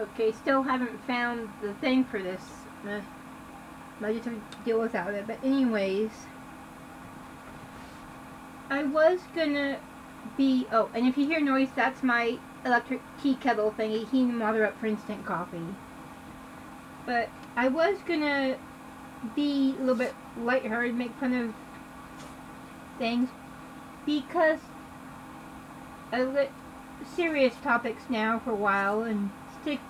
Okay, still haven't found the thing for this. I just have to deal without it. But anyways, I was gonna be. Oh, and if you hear noise, that's my electric tea kettle thingy heating water up for instant coffee. But I was gonna be a little bit lighthearted, make fun of things, because I let serious topics now for a while and stick.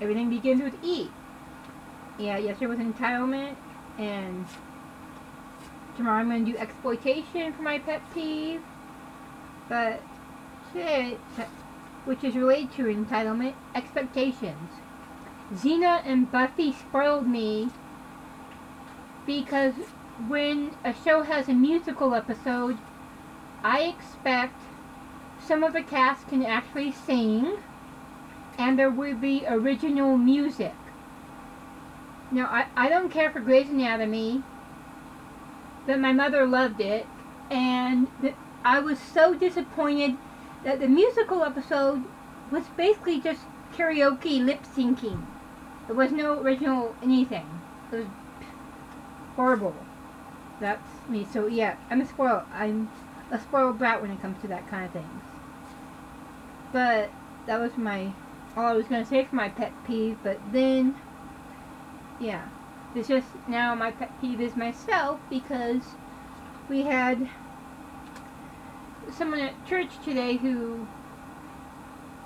Everything begins with E. Yeah, yesterday was entitlement, and tomorrow I'm going to do exploitation for my pet peeve. But today, which is related to entitlement, expectations. Xena and Buffy spoiled me because when a show has a musical episode, I expect some of the cast can actually sing and there will be original music. Now, I, I don't care for Grey's Anatomy, but my mother loved it, and the, I was so disappointed that the musical episode was basically just karaoke lip syncing. There was no original anything. It was horrible. That's me. So yeah, I'm a spoiled. I'm a spoiled brat when it comes to that kind of things. But that was my all I was gonna say for my pet peeve. But then, yeah, it's just now my pet peeve is myself because we had someone at church today who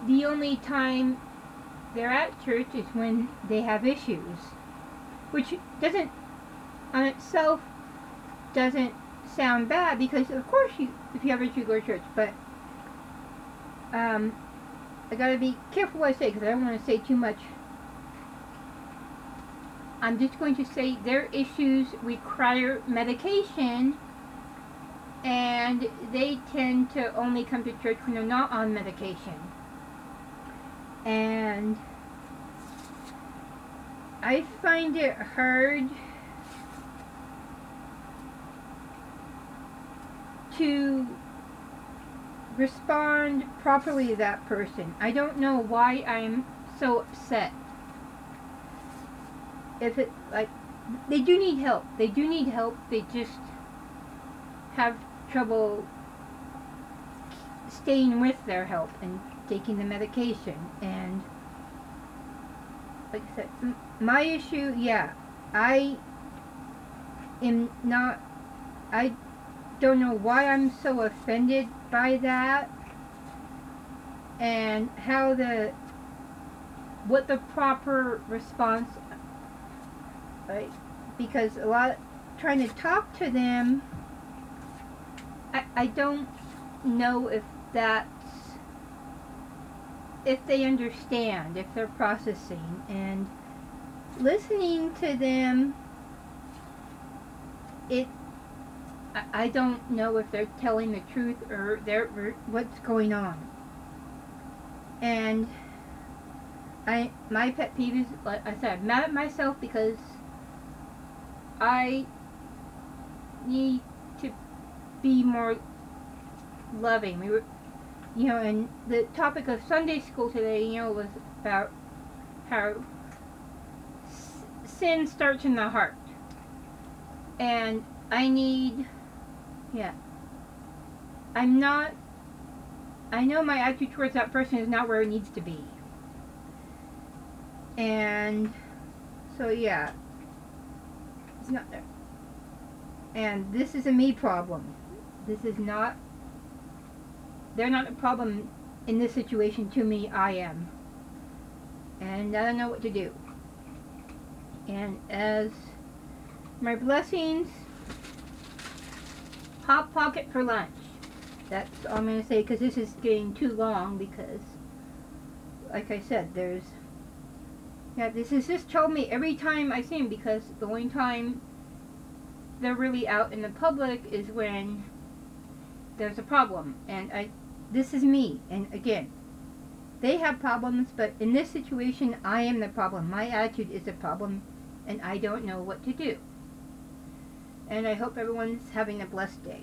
the only time they're at church is when they have issues, which doesn't on itself doesn't sound bad because of course you if you have issues go to church, but um, I gotta be careful what I say because I don't want to say too much. I'm just going to say their issues require medication and they tend to only come to church when they're not on medication. And I find it hard to respond properly to that person. I don't know why I'm so upset. If it, like, they do need help. They do need help. They just have trouble staying with their help and taking the medication. And, like I said, my issue, yeah, I am not, I don't know why I'm so offended by that and how the what the proper response right? Because a lot trying to talk to them I, I don't know if that's if they understand if they're processing and listening to them it I don't know if they're telling the truth or they're, what's going on. And I my pet peeve is like I said, I'm mad at myself because I need to be more loving. We were, you know, and the topic of Sunday school today, you know, was about how sin starts in the heart. And I need yeah. I'm not, I know my attitude towards that person is not where it needs to be. And, so yeah. It's not there. And this is a me problem. This is not, they're not a problem in this situation to me, I am. And I don't know what to do. And as my blessings Hot Pocket for lunch. That's all I'm going to say because this is getting too long because, like I said, there's... Yeah, this is just told me every time I see him because the only time they're really out in the public is when there's a problem. And I, this is me. And again, they have problems, but in this situation, I am the problem. My attitude is the problem, and I don't know what to do and I hope everyone's having a blessed day.